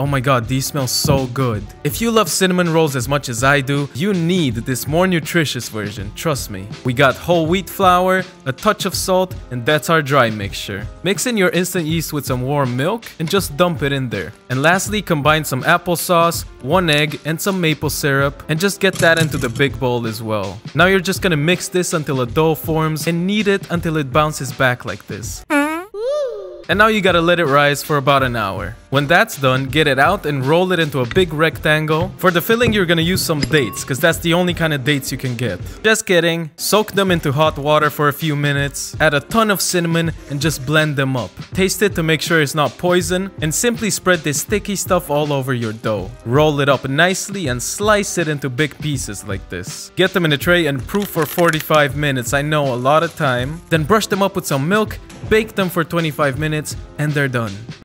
Oh my god, these smell so good. If you love cinnamon rolls as much as I do, you need this more nutritious version, trust me. We got whole wheat flour, a touch of salt, and that's our dry mixture. Mix in your instant yeast with some warm milk and just dump it in there. And lastly, combine some applesauce, one egg, and some maple syrup, and just get that into the big bowl as well. Now you're just gonna mix this until a dough forms and knead it until it bounces back like this. And now you gotta let it rise for about an hour. When that's done, get it out and roll it into a big rectangle. For the filling, you're gonna use some dates, because that's the only kind of dates you can get. Just kidding. Soak them into hot water for a few minutes, add a ton of cinnamon, and just blend them up. Taste it to make sure it's not poison, and simply spread this sticky stuff all over your dough. Roll it up nicely and slice it into big pieces like this. Get them in a tray and proof for 45 minutes, I know, a lot of time. Then brush them up with some milk, bake them for 25 minutes, and they're done.